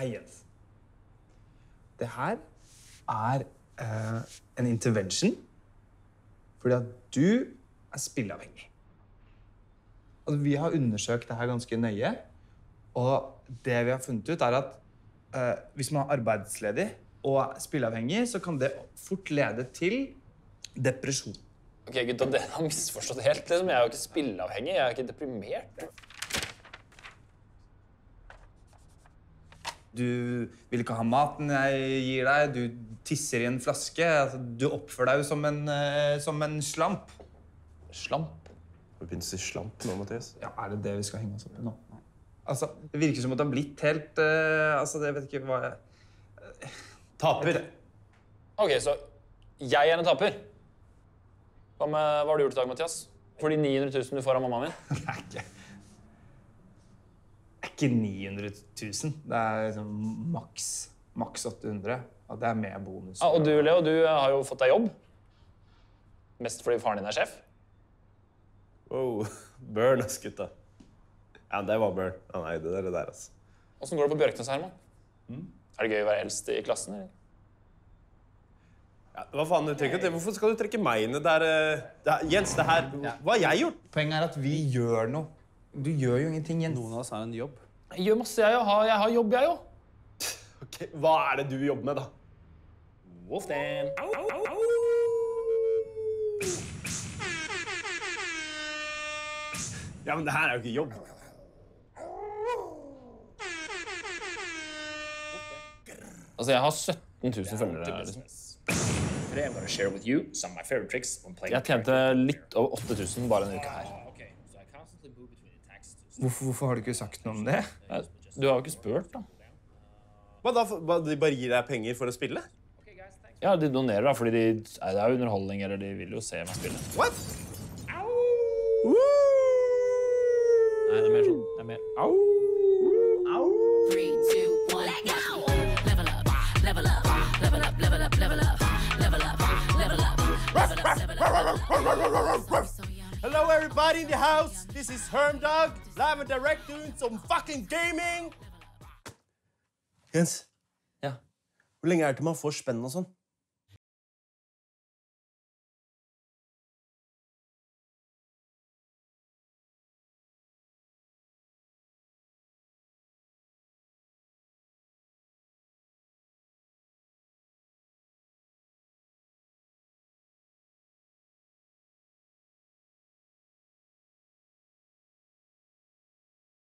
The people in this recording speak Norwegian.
Hei, Jens. Det her er eh, en intervention fordi at du er spilleavhengig. Og vi har undersøkt det her ganske nøye, og det vi har funnet ut, er at eh, hvis man er arbeidsledig og spilleavhengig, så kan det fort lede til depresjon. Ok, gutta, Dere har misforstått helt. liksom. Jeg er jo ikke spilleavhengig. Jeg er ikke deprimert. Du vil ikke ha maten jeg gir deg, du tisser i en flaske. Altså, du oppfører deg jo som en, eh, som en slamp. Slamp. Du begynner å si slamp nå, Mathias. Ja, Er det det vi skal henge oss opp i nå? Altså, Det virker som at det har blitt helt uh, altså, Jeg vet ikke hva jeg Taper. Ok, så jeg er en taper. Hva, med, hva har du gjort i dag, Mathias? For de 900 000 du får av mammaen min? Det er ikke Det ikke 900 000. Det er liksom maks, maks 800. Og det er med bonus. Ah, og du, Leo, du har jo fått deg jobb. Mest fordi faren din er sjef. Wow. Burn, ass, gutta. Ja, det var burn. Han eide det der, altså. Åssen går det på Bjørknes, Herman? Er det gøy å være eldst i klassen? eller? Ja, hva faen, du trenger ikke. Hvorfor skal du trekke meg inn i det der eh, det her- Jens, det her Hva har jeg gjort? Poenget er at vi gjør noe. Du gjør jo ingenting, Jens. Noen av oss har en jobb. Jeg gjør masse, jeg. Har, jeg har jobb, jeg òg. Ok, Hva er det du jobber med, da? Wolfdan. Ja, men det her er jo ikke jobb. Altså, jeg har 17 000 følgere. Liksom. Today I'm going to share with you some of my favorite tricks when playing. Jeg tjente litt over 8000 bare denne uka her. Hvorfor, hvorfor har du ikke sagt noe om det? Du har jo ikke spurt, da. Hva da? De bare gir deg penger for å spille? Ja, De donerer, da, fordi de, nei, det er jo underholdning, eller de vil jo se meg spille. What? Au! Nei, det er mer sånn det er mer, Au! Three, two, one, go. Level up, level up, level up, level up, level up, level up, level up, level up, level up. So yummy. Hello, everybody in the house. This is Herm Dog, live and direct doing some fucking gaming. Jens, Ja. hvor lenge er det til man får spenn og sånn?